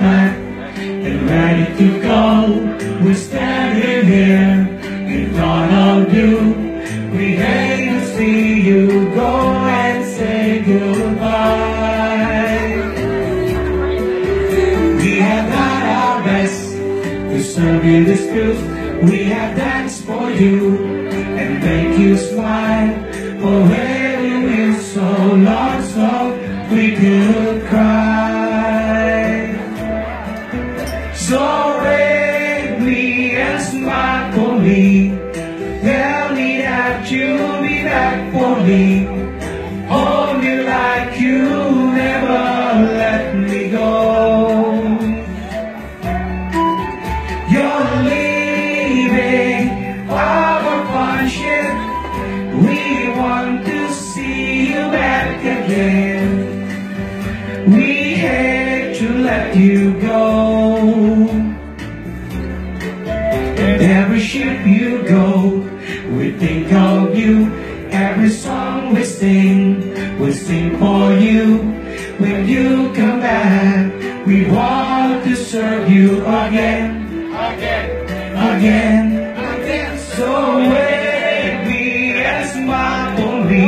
back and ready to go. We're standing here in front of you. We hate to see you go and say goodbye. We have done our best to serve you this truth. We have danced for you and make you smile. For waiting been so long, so we could. That you'll be back for me. Hold me like you never let me go. You're leaving our friendship. We want to see you back again. We hate to let you go. And every ship you go, song we sing, we sing for you. When you come back, we want to serve you again, again, again, again. So wake me and smile for me.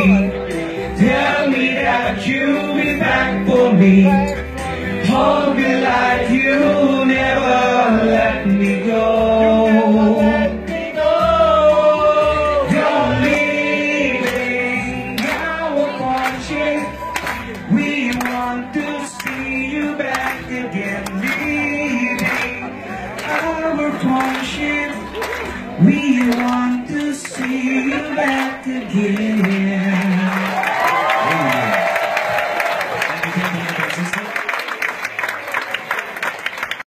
Tell me that you'll be back for me. Hold me like you We want to see you back again.